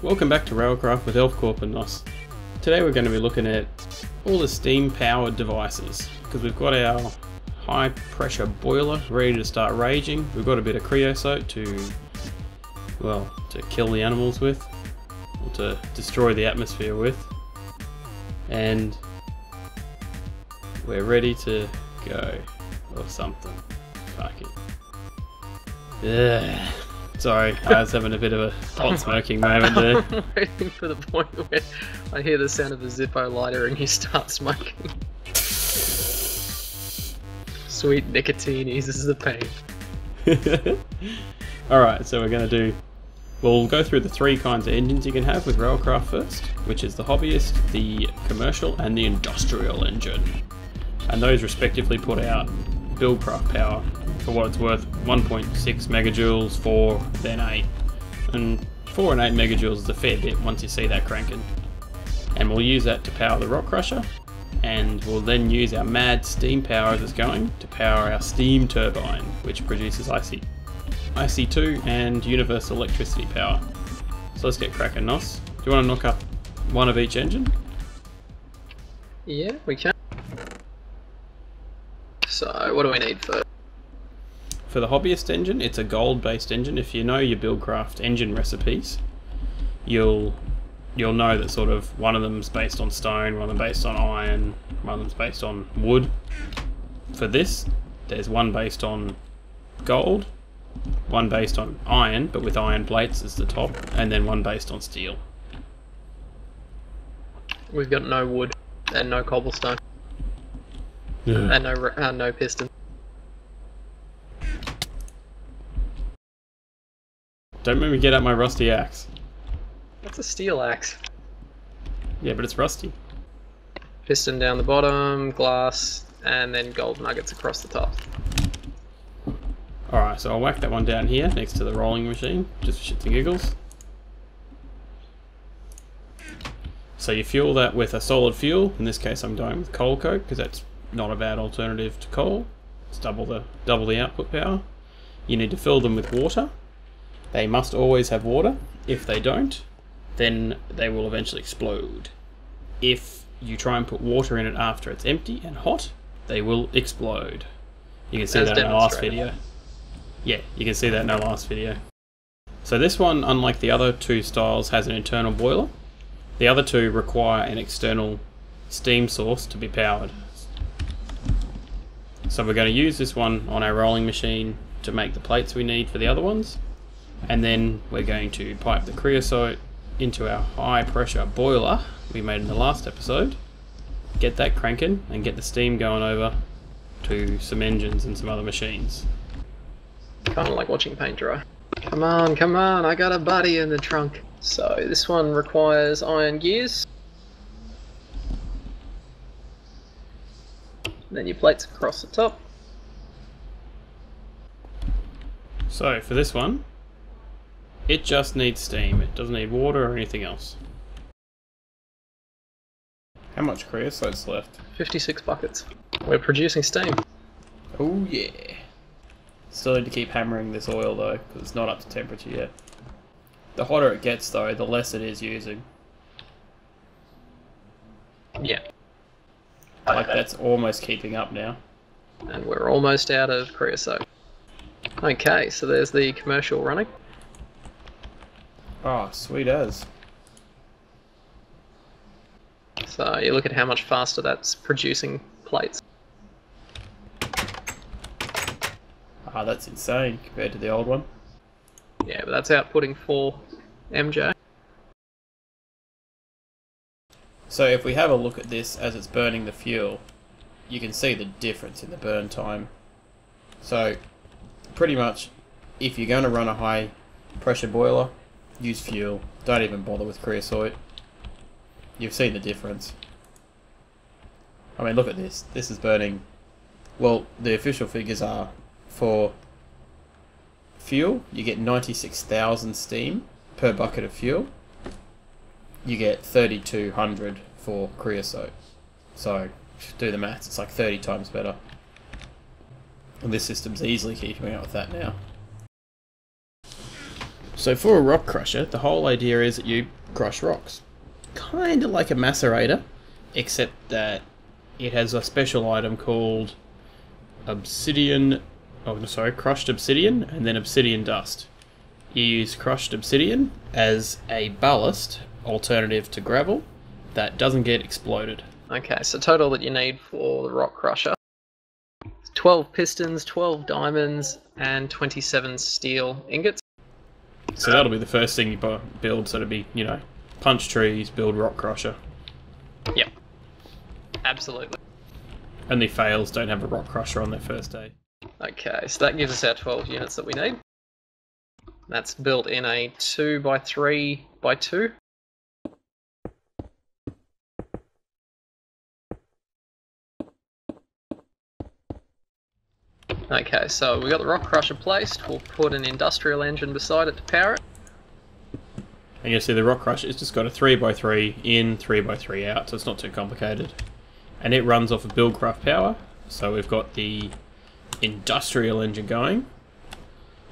Welcome back to Railcraft with ElfCorp and NOS. Today we're going to be looking at all the steam powered devices because we've got our high pressure boiler ready to start raging. We've got a bit of creosote to, well, to kill the animals with, or to destroy the atmosphere with, and we're ready to go, or something. Fuck it. Ugh. Sorry, I was having a bit of a hot smoking moment there. I'm waiting for the point where I hear the sound of a Zippo lighter and you start smoking. Sweet nicotine eases the pain. Alright, so we're going to do. We'll go through the three kinds of engines you can have with Railcraft first, which is the hobbyist, the commercial, and the industrial engine. And those respectively put out buildcraft power for what it's worth 1.6 megajoules, 4, then 8. And 4 and 8 megajoules is a fair bit once you see that cranking. And we'll use that to power the rock crusher, and we'll then use our mad steam power as it's going to power our steam turbine, which produces IC, IC2 and universal electricity power. So let's get cracking, Nos. Do you want to knock up one of each engine? Yeah, we can. So, what do we need first? For the hobbyist engine, it's a gold-based engine. If you know your Buildcraft engine recipes, you'll you'll know that sort of one of them's based on stone, one of them based on iron, one of them's based on wood. For this, there's one based on gold, one based on iron, but with iron plates as the top, and then one based on steel. We've got no wood and no cobblestone and no uh, no piston. Don't make me get out my rusty axe. That's a steel axe. Yeah, but it's rusty. Piston down the bottom, glass, and then gold nuggets across the top. Alright, so I'll whack that one down here next to the rolling machine, just for shits and giggles. So you fuel that with a solid fuel. In this case, I'm going with coal coke because that's not a bad alternative to coal. It's double the double the output power. You need to fill them with water. They must always have water. If they don't, then they will eventually explode. If you try and put water in it after it's empty and hot, they will explode. You can see As that in our last video. Yeah, you can see that in our last video. So this one, unlike the other two styles, has an internal boiler. The other two require an external steam source to be powered. So we're going to use this one on our rolling machine to make the plates we need for the other ones. And then we're going to pipe the creosote into our high pressure boiler we made in the last episode. Get that cranking and get the steam going over to some engines and some other machines. Kind of like watching paint dry. Come on, come on, I got a buddy in the trunk. So this one requires iron gears. Then your plates across the top. So for this one, it just needs steam. It doesn't need water or anything else. How much creosote's left? 56 buckets. We're producing steam. Oh yeah. Still need to keep hammering this oil though, because it's not up to temperature yet. The hotter it gets though, the less it is using. Yeah. Like that's almost keeping up now. And we're almost out of creosote. Okay, so there's the commercial running. Oh, sweet as. So you look at how much faster that's producing plates. Ah, that's insane compared to the old one. Yeah, but that's outputting 4 MJ. So if we have a look at this as it's burning the fuel, you can see the difference in the burn time. So pretty much if you're going to run a high pressure boiler, use fuel. Don't even bother with creosote. You've seen the difference. I mean, look at this. This is burning. Well, the official figures are for fuel, you get 96,000 steam per bucket of fuel you get 3200 for creosote. So, do the maths, it's like 30 times better. And this system's easily keeping up with that now. So for a rock crusher, the whole idea is that you crush rocks. Kind of like a macerator, except that it has a special item called obsidian. Oh, sorry, crushed obsidian and then obsidian dust. You use crushed obsidian as a ballast alternative to gravel that doesn't get exploded. Okay, so total that you need for the rock crusher 12 pistons, 12 diamonds, and 27 steel ingots. So that'll be the first thing you build. So it'll be, you know, punch trees, build rock crusher. Yep. Absolutely. Only fails don't have a rock crusher on their first day. Okay, so that gives us our 12 units that we need. That's built in a 2 by 3 by 2. Okay, so we got the rock crusher placed. We'll put an industrial engine beside it to power it. And you'll see the rock crusher, it's just got a 3x3 in, 3x3 out, so it's not too complicated. And it runs off of Buildcraft power, so we've got the industrial engine going.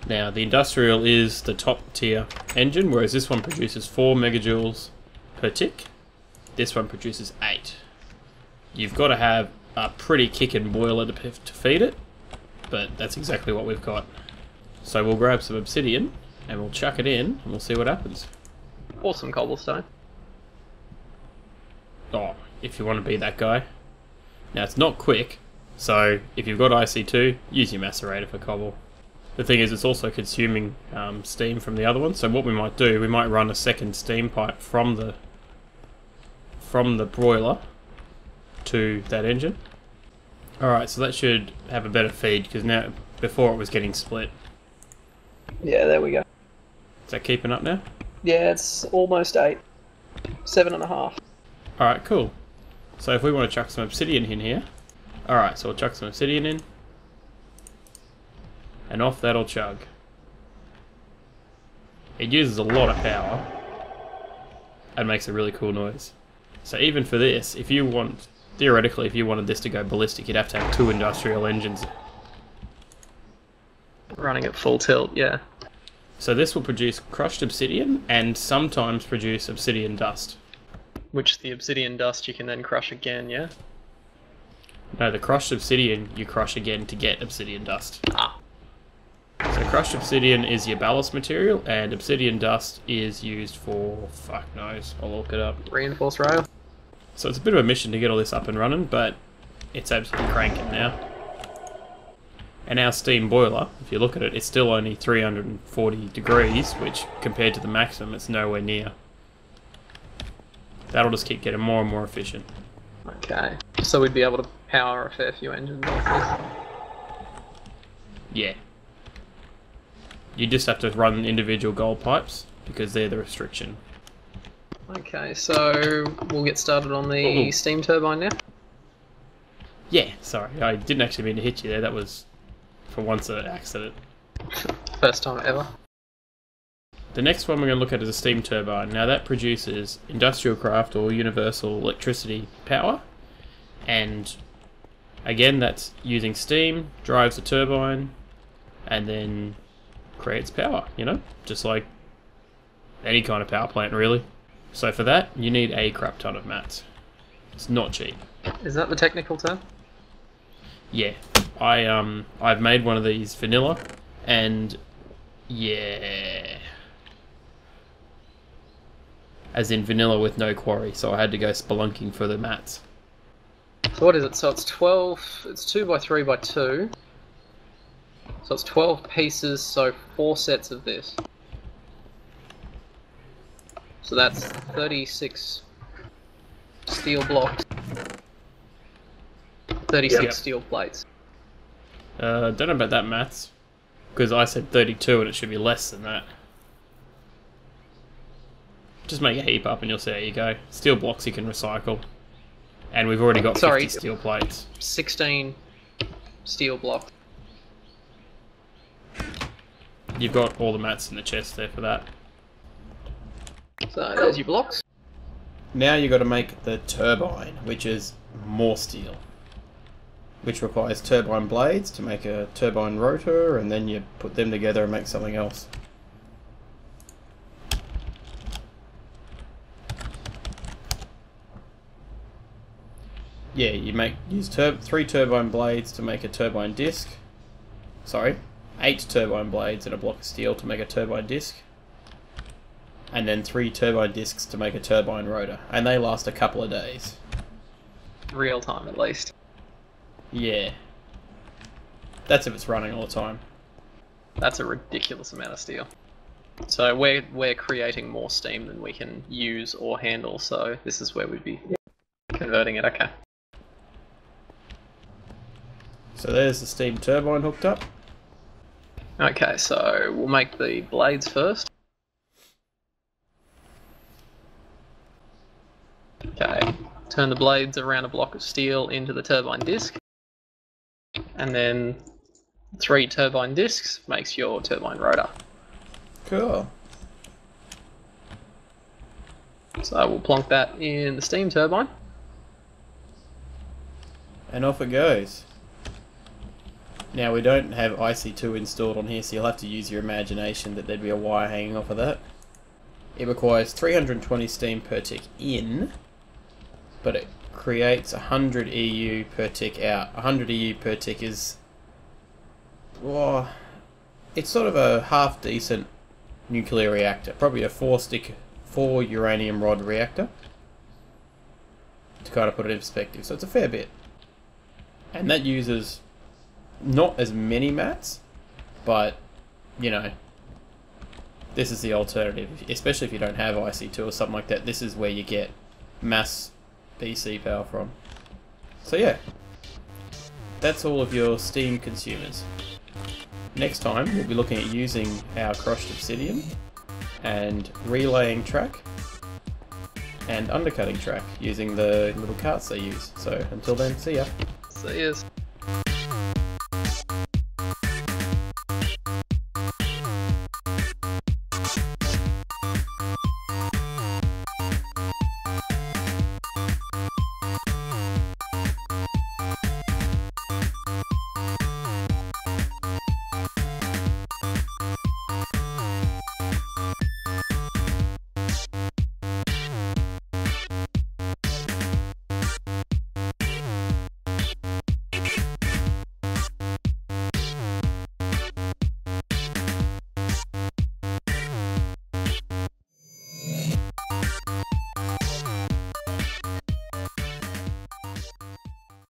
Now, the industrial is the top tier engine, whereas this one produces 4 megajoules per tick. This one produces 8. You've got to have a pretty kicking boiler to, to feed it, but that's exactly what we've got. So we'll grab some obsidian and we'll chuck it in and we'll see what happens. Awesome cobblestone. Oh, if you want to be that guy. Now it's not quick, so if you've got IC2, use your macerator for cobble. The thing is, it's also consuming um, steam from the other one. So what we might do, we might run a second steam pipe from the from the broiler to that engine. All right, so that should have a better feed because now before it was getting split. Yeah, there we go. Is that keeping up now? Yeah, it's almost 8. Seven and a half. All right, cool. So if we want to chuck some obsidian in here, all right, so we'll chuck some obsidian in, and off that'll chug. It uses a lot of power and makes a really cool noise. So even for this, if you want, theoretically, if you wanted this to go ballistic, you'd have to have two industrial engines. Running at full tilt, yeah. So this will produce crushed obsidian and sometimes produce obsidian dust. Which the obsidian dust you can then crush again, yeah? No, the crushed obsidian you crush again to get obsidian dust. Ah. So crushed obsidian is your ballast material, and obsidian dust is used for fuck knows. I'll look it up. Reinforced rail. So it's a bit of a mission to get all this up and running, but it's absolutely cranking now. And our steam boiler, if you look at it, it's still only 340 degrees, which compared to the maximum, it's nowhere near. That'll just keep getting more and more efficient. Okay. So we'd be able to power a fair few engines off this. Yeah. You just have to run individual gold pipes because they're the restriction. Okay, so we'll get started on the Ooh. steam turbine now. Yeah, sorry, I didn't actually mean to hit you there. That was, for once, an accident. First time ever. The next one we're going to look at is a steam turbine. Now that produces industrial craft or universal electricity power, and again that's using steam, drives the turbine, and then creates power. You know, just like any kind of power plant, really. So for that, you need a crap ton of mats. It's not cheap. Is that the technical term? Yeah, I um I've made one of these vanilla, and yeah, as in vanilla with no quarry. So I had to go spelunking for the mats. So what is it? So it's 12, it's 2 by 3 by 2. So it's 12 pieces, so 4 sets of this. So that's 36 steel blocks. 36 Yep. steel plates. Uh, don't know about that maths, because I said 32 and it should be less than that. Just make a heap up and you'll see how you go. Steel blocks you can recycle. And we've already got Sorry. 50 steel plates. 16 steel blocks. You've got all the mats in the chest there for that. Uh, so there's your blocks. Now you've got to make the turbine, which is more steel. Which requires turbine blades to make a turbine rotor, and then you put them together and make something else. yeah, you make use tur three turbine blades to make a turbine disc. Sorry, eight turbine blades and a block of steel to make a turbine disc. And then three turbine discs to make a turbine rotor, and they last a couple of days. Real time at least. Yeah. That's if it's running all the time. That's a ridiculous amount of steel. So we're we're creating more steam than we can use or handle. So this is where we'd be converting it. Okay. So there's the steam turbine hooked up. Okay, so we'll make the blades first. Okay, turn the blades around a block of steel into the turbine disc. And then three turbine discs makes your turbine rotor. Cool. So we'll plonk that in the steam turbine. And off it goes. Now we don't have IC2 installed on here, so you'll have to use your imagination that there'd be a wire hanging off of that. It requires 320 steam per tick in, but it creates 100 EU per tick out. 100 EU per tick is... Well, it's sort of a half decent nuclear reactor. Probably a four stick, four uranium rod reactor. To kind of put it in perspective. So it's a fair bit. And that uses not as many mats, but you know, this is the alternative. Especially if you don't have IC2 or something like that, this is where you get mass BC power from. So yeah, that's all of your steam consumers. Next time we'll be looking at using our crushed obsidian and relaying track and undercutting track using the little carts they use. So until then, see ya. So yes.